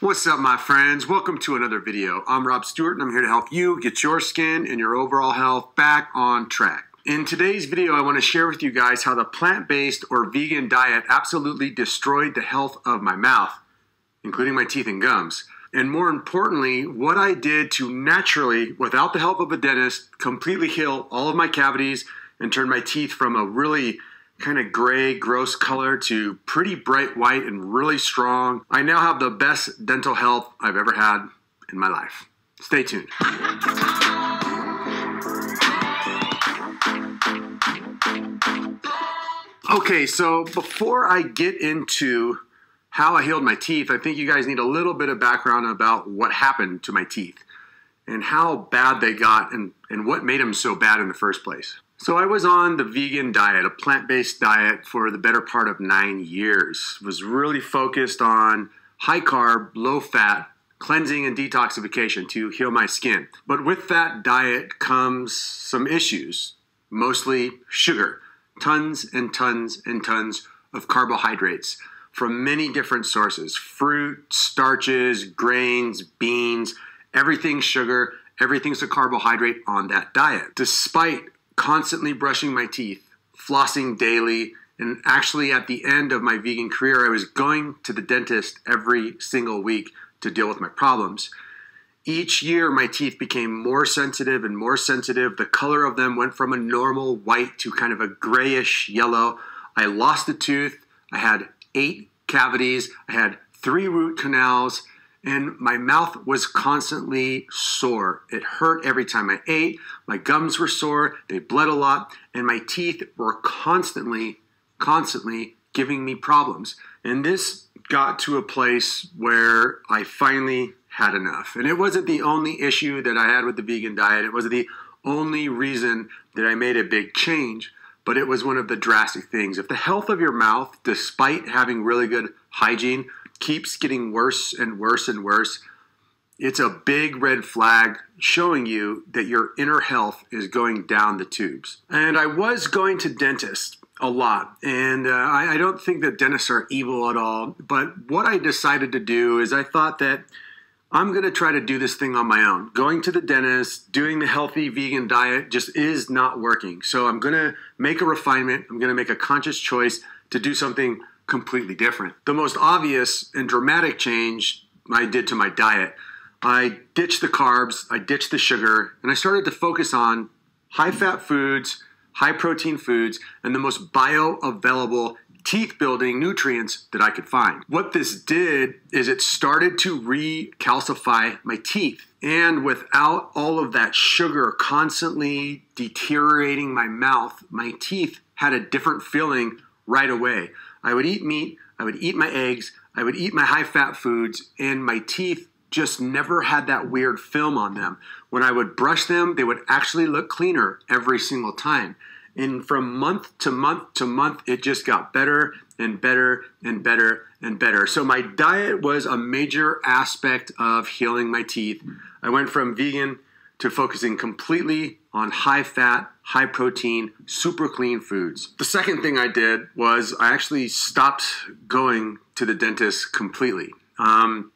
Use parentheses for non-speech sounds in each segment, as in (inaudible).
What's up, my friends? Welcome to another video. I'm Rob Stuart, and I'm here to help you get your skin and your overall health back on track. In today's video, I want to share with you guys how the plant-based or vegan diet absolutely destroyed the health of my mouth, including my teeth and gums. And more importantly, what I did to naturally, without the help of a dentist, completely heal all of my cavities and turn my teeth from a really kind of gray, gross color to pretty bright white and really strong. I now have the best dental health I've ever had in my life. Stay tuned. Okay, so before I get into how I healed my teeth, I think you guys need a little bit of background about what happened to my teeth and how bad they got and, and what made them so bad in the first place. So I was on the vegan diet, a plant-based diet for the better part of nine years. Was really focused on high carb, low fat, cleansing and detoxification to heal my skin. But with that diet comes some issues, mostly sugar, tons and tons and tons of carbohydrates from many different sources, fruit, starches, grains, beans, everything's sugar, everything's a carbohydrate on that diet. Despite constantly brushing my teeth, flossing daily, and actually at the end of my vegan career, I was going to the dentist every single week to deal with my problems. Each year, my teeth became more sensitive and more sensitive. The color of them went from a normal white to kind of a grayish yellow. I lost a tooth. I had eight cavities. I had three root canals and my mouth was constantly sore. It hurt every time I ate. My gums were sore, they bled a lot, and my teeth were constantly, constantly giving me problems. And this got to a place where I finally had enough. And it wasn't the only issue that I had with the vegan diet, it wasn't the only reason that I made a big change, but it was one of the drastic things. If the health of your mouth, despite having really good hygiene, keeps getting worse and worse and worse, it's a big red flag showing you that your inner health is going down the tubes. And I was going to dentists a lot, and uh, I, I don't think that dentists are evil at all. But what I decided to do is I thought that I'm going to try to do this thing on my own. Going to the dentist, doing the healthy vegan diet just is not working. So I'm going to make a refinement. I'm going to make a conscious choice to do something completely different. The most obvious and dramatic change I did to my diet, I ditched the carbs, I ditched the sugar, and I started to focus on high fat foods, high protein foods, and the most bioavailable teeth building nutrients that I could find. What this did is it started to recalcify my teeth. And without all of that sugar constantly deteriorating my mouth, my teeth had a different feeling right away. I would eat meat, I would eat my eggs, I would eat my high fat foods, and my teeth just never had that weird film on them. When I would brush them, they would actually look cleaner every single time. And from month to month to month, it just got better and better and better and better. So my diet was a major aspect of healing my teeth. I went from vegan to focusing completely on high fat, high protein, super clean foods. The second thing I did was I actually stopped going to the dentist completely. Um,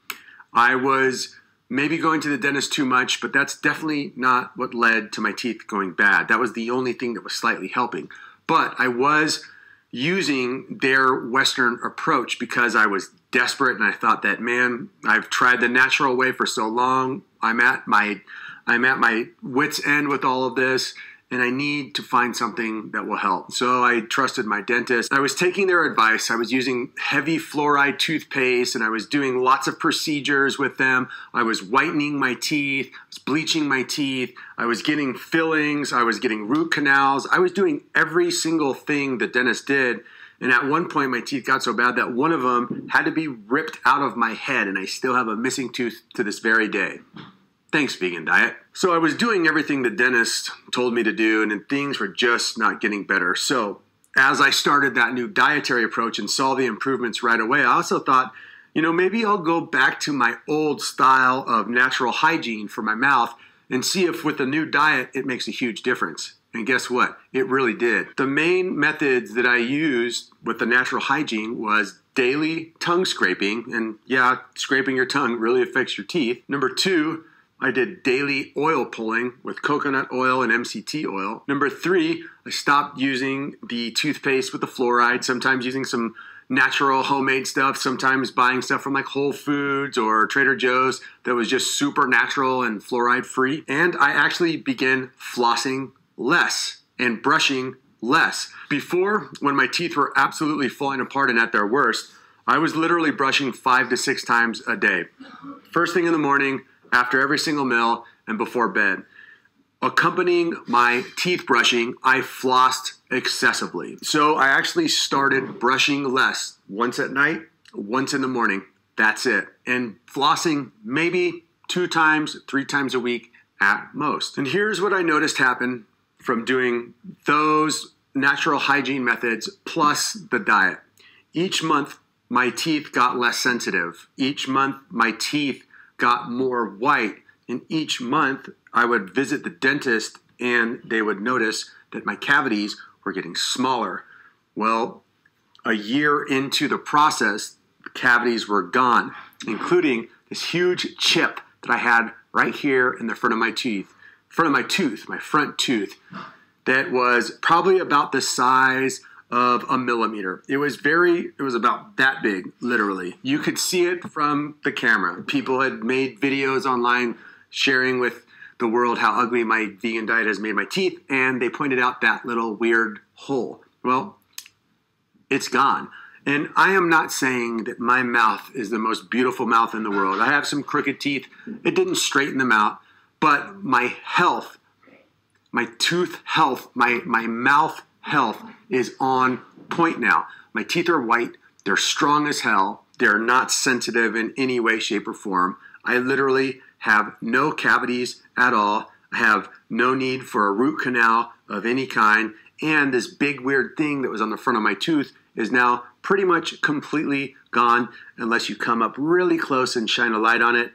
I was maybe going to the dentist too much, but that's definitely not what led to my teeth going bad. That was the only thing that was slightly helping. But I was using their Western approach because I was desperate and I thought that, man, I've tried the natural way for so long. I'm at my I'm at my wits' end with all of this and I need to find something that will help. So I trusted my dentist. I was taking their advice. I was using heavy fluoride toothpaste and I was doing lots of procedures with them. I was whitening my teeth, I was bleaching my teeth, I was getting fillings, I was getting root canals. I was doing every single thing the dentist did. And at one point, my teeth got so bad that one of them had to be ripped out of my head, and I still have a missing tooth to this very day. Thanks, vegan diet. So I was doing everything the dentist told me to do, and things were just not getting better. So as I started that new dietary approach and saw the improvements right away, I also thought, you know, maybe I'll go back to my old style of natural hygiene for my mouth and see if with a new diet it makes a huge difference. And guess what? It really did. The main methods that I used with the natural hygiene was daily tongue scraping. And yeah, scraping your tongue really affects your teeth. Number two, I did daily oil pulling with coconut oil and MCT oil. Number three, I stopped using the toothpaste with the fluoride, sometimes using some natural homemade stuff, sometimes buying stuff from like Whole Foods or Trader Joe's that was just super natural and fluoride free. And I actually began flossing less and brushing less. Before, when my teeth were absolutely falling apart and at their worst, I was literally brushing five to six times a day. First thing in the morning, after every single meal, and before bed. Accompanying my teeth brushing, I flossed excessively. So I actually started brushing less once at night, once in the morning. That's it. And flossing maybe two times, three times a week at most. And here's what I noticed happen from doing those natural hygiene methods plus the diet. Each month, my teeth got less sensitive. Each month, my teeth got more white. And each month, I would visit the dentist and they would notice that my cavities were getting smaller. Well, a year into the process, the cavities were gone, including this huge chip that I had right here in the front of my teeth, front of my tooth, my front tooth, that was probably about the size of a millimeter. It was very, it was about that big, literally. You could see it from the camera. People had made videos online sharing with the world how ugly my vegan diet has made my teeth, and they pointed out that little weird hole. Well, it's gone. And I am not saying that my mouth is the most beautiful mouth in the world. I have some crooked teeth. It didn't straighten them out, but my health, my tooth health, my, my mouth health is on point now. My teeth are white. They're strong as hell. They're not sensitive in any way, shape, or form. I literally have no cavities at all. I have no need for a root canal of any kind. And this big weird thing that was on the front of my tooth is now pretty much completely gone unless you come up really close and shine a light on it.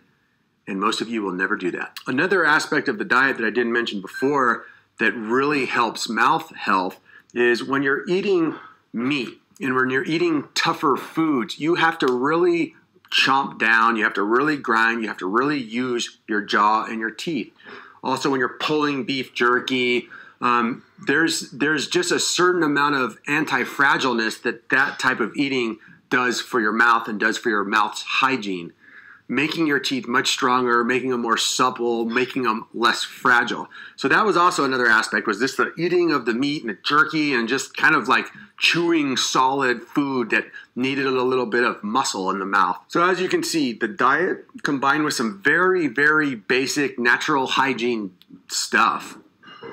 And most of you will never do that. Another aspect of the diet that I didn't mention before that really helps mouth health is when you're eating meat and when you're eating tougher foods, you have to really chomp down, you have to really grind, you have to really use your jaw and your teeth. Also, when you're pulling beef jerky, um, there's there's just a certain amount of anti-fragileness that that type of eating does for your mouth and does for your mouth's hygiene making your teeth much stronger, making them more supple, making them less fragile. So that was also another aspect was this the eating of the meat and the jerky and just kind of like chewing solid food that needed a little bit of muscle in the mouth. So as you can see, the diet combined with some very very basic natural hygiene stuff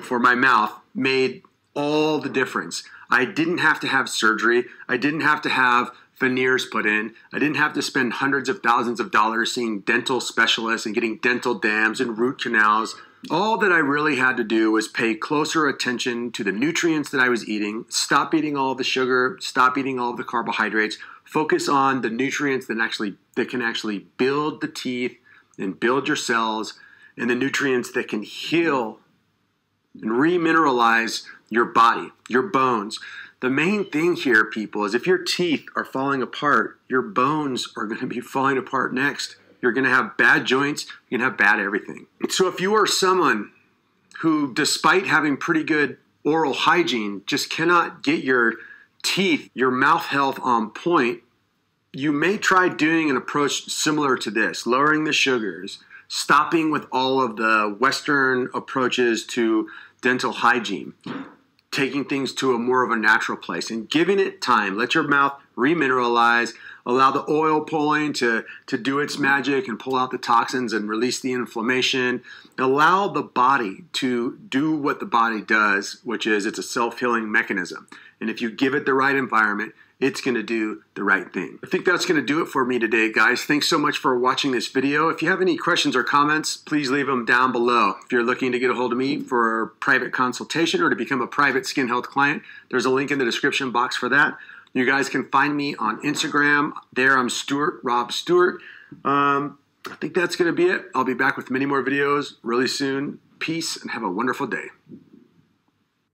for my mouth made all the difference. I didn't have to have surgery. I didn't have to have veneers put in. I didn't have to spend hundreds of thousands of dollars seeing dental specialists and getting dental dams and root canals. All that I really had to do was pay closer attention to the nutrients that I was eating, stop eating all the sugar, stop eating all the carbohydrates, focus on the nutrients that actually that can actually build the teeth and build your cells and the nutrients that can heal and remineralize your body, your bones. The main thing here, people, is if your teeth are falling apart, your bones are going to be (laughs) falling apart next. You're going to have bad joints, you're going to have bad everything. So if you are someone who, despite having pretty good oral hygiene, just cannot get your teeth, your mouth health on point, you may try doing an approach similar to this lowering the sugars, stopping with all of the Western approaches to dental hygiene taking things to a more of a natural place and giving it time. Let your mouth remineralize, allow the oil pulling to, to do its magic and pull out the toxins and release the inflammation. Allow the body to do what the body does, which is it's a self healing mechanism. And if you give it the right environment, it's going to do the right thing. I think that's going to do it for me today, guys. Thanks so much for watching this video. If you have any questions or comments, please leave them down below. If you're looking to get a hold of me for a private consultation or to become a private skin health client, there's a link in the description box for that. You guys can find me on Instagram. There, I'm Stuart, Rob Stuart. Um, I think that's going to be it. I'll be back with many more videos really soon. Peace and have a wonderful day.